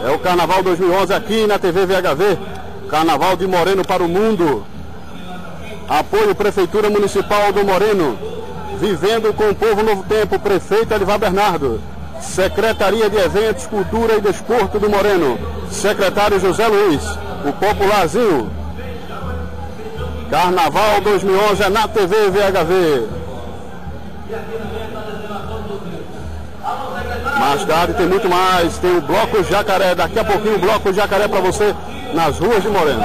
É o Carnaval 2011 aqui na TV VHV. Carnaval de Moreno para o mundo. Apoio Prefeitura Municipal do Moreno. Vivendo com o povo novo tempo. Prefeito Elivar Bernardo. Secretaria de Eventos, Cultura e Desporto do Moreno. Secretário José Luiz. O Popularzinho. Carnaval 2011 é na TV VHV. Mais tarde tem muito mais. Tem o Bloco Jacaré. Daqui a pouquinho o Bloco Jacaré para você nas ruas de Moreno.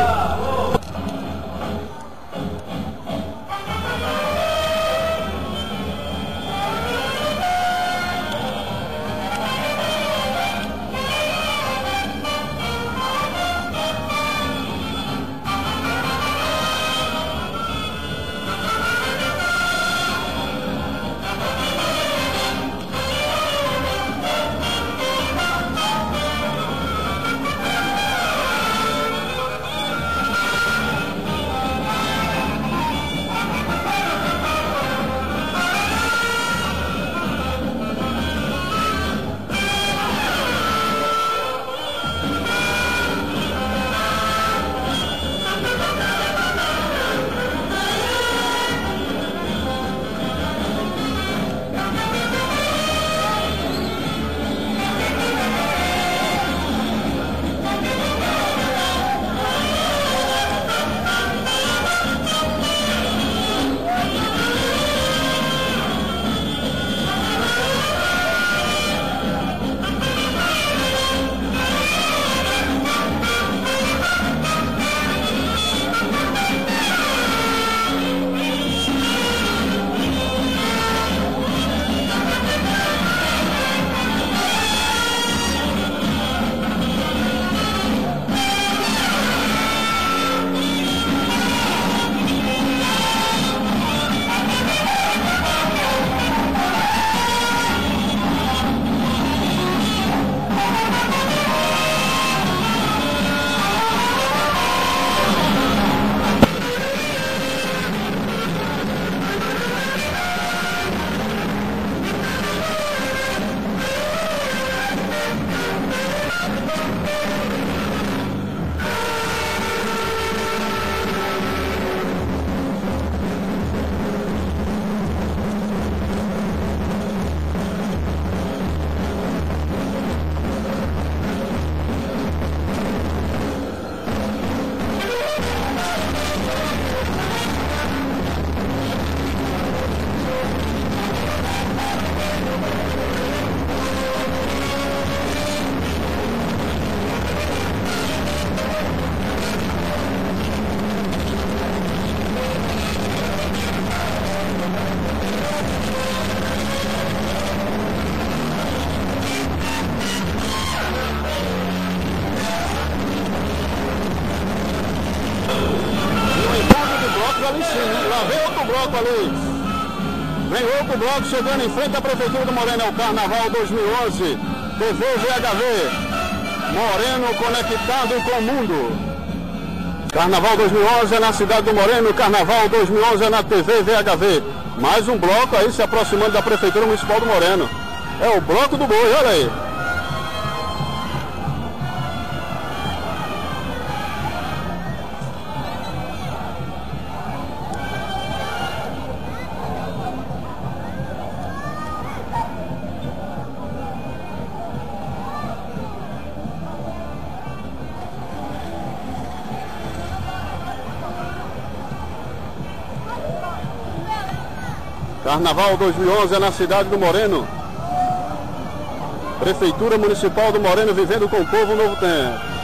Ali sim. Lá vem outro bloco ali. Vem outro bloco chegando em frente à Prefeitura do Moreno. É o Carnaval 2011. TV VHV. Moreno conectado com o mundo. Carnaval 2011 é na cidade do Moreno. Carnaval 2011 é na TV VHV. Mais um bloco aí se aproximando da Prefeitura Municipal do Moreno. É o bloco do boi, olha aí. Carnaval 2011 é na cidade do Moreno. Prefeitura Municipal do Moreno vivendo com o povo um novo tempo.